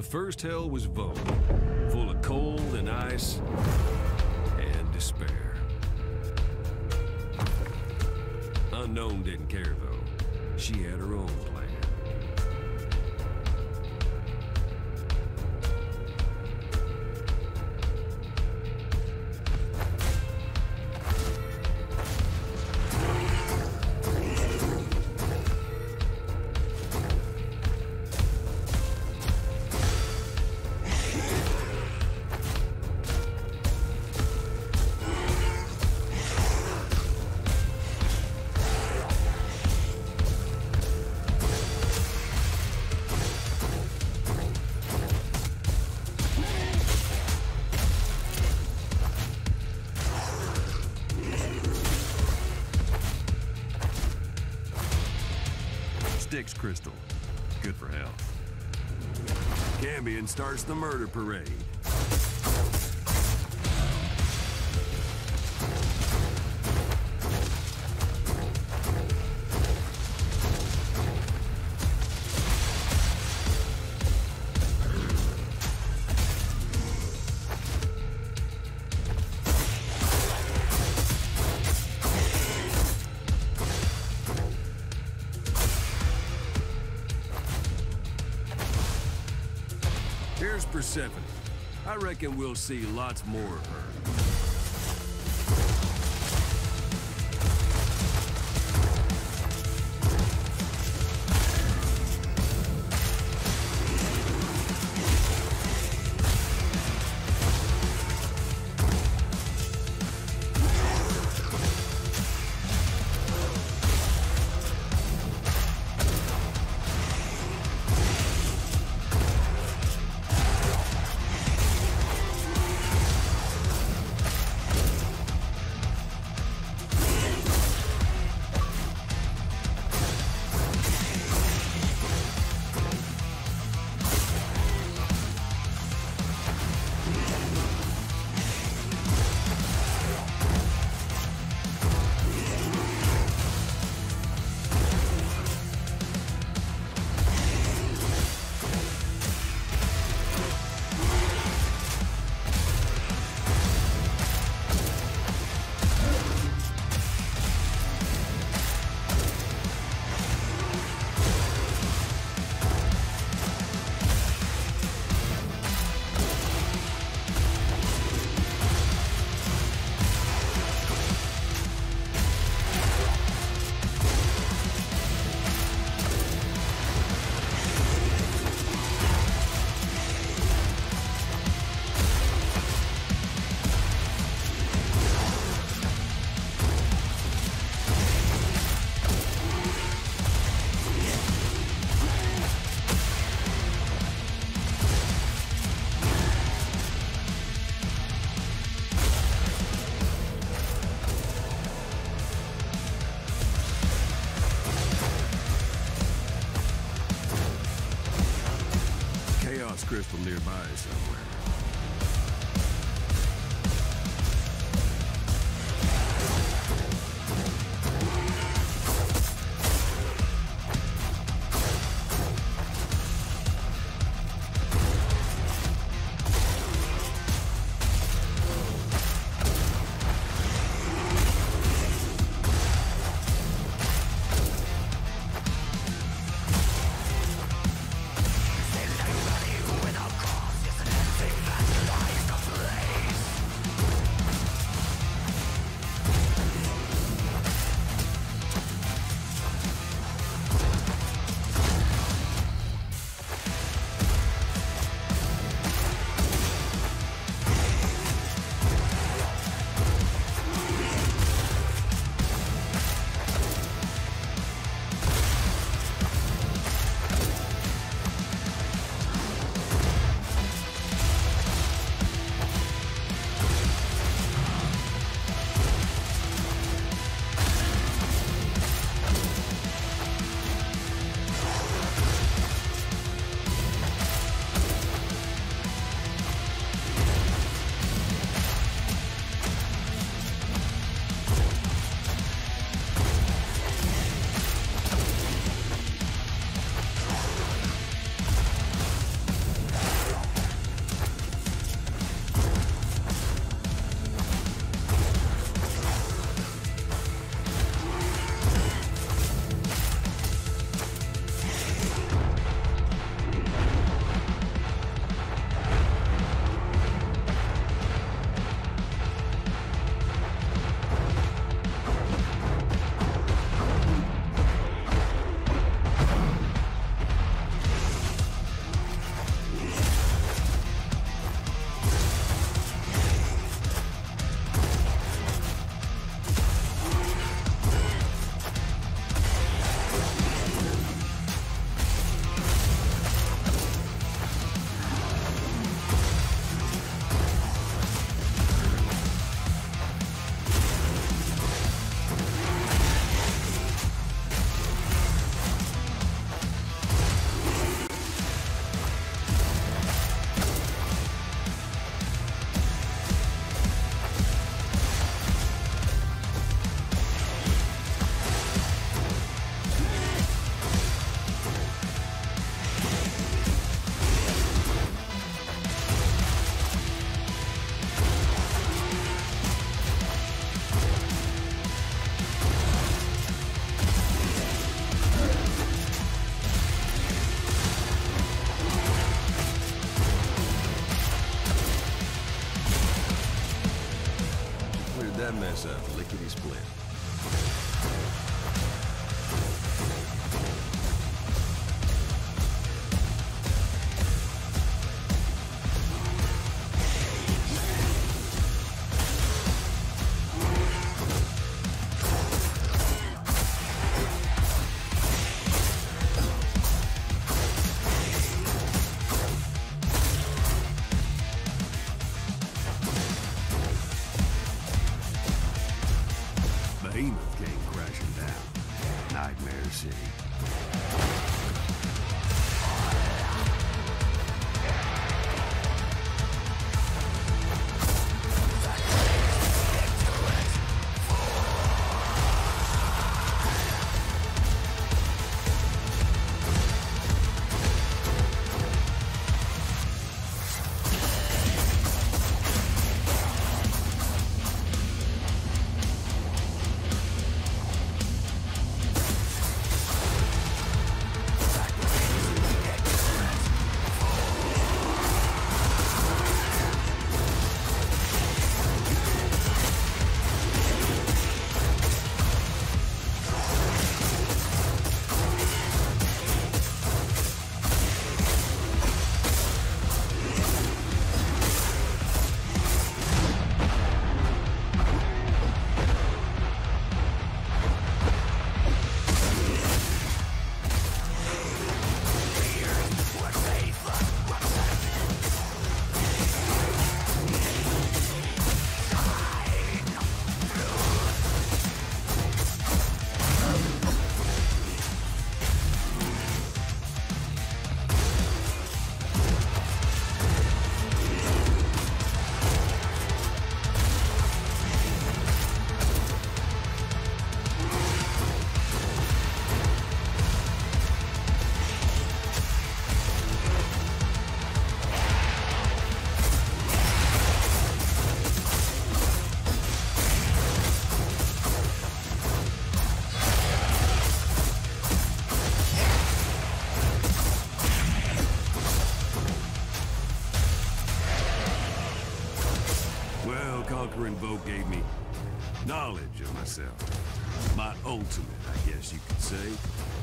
The first hell was Voke, full of cold and ice and despair. Unknown didn't care, though. She had her own plan. Styx crystal. Good for health. Cambion starts the murder parade. I reckon we'll see lots more of her. Crystal nearby somewhere. Mess up lickety split. Ultimate, I guess you could say.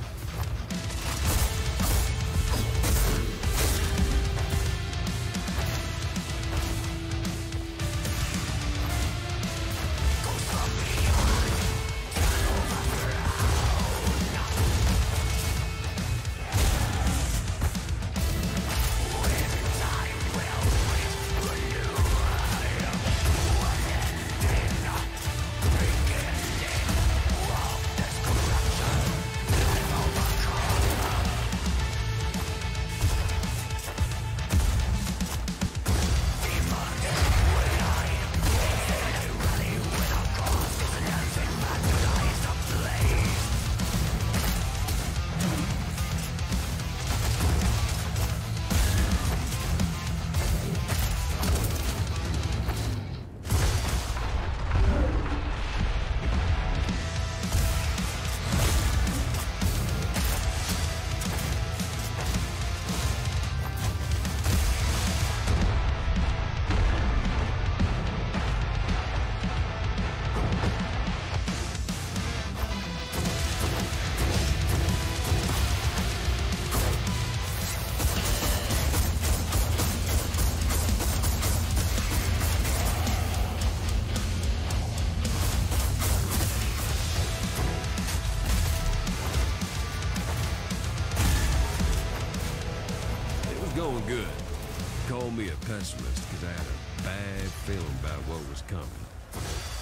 Pessimist because I had a bad feeling about what was coming.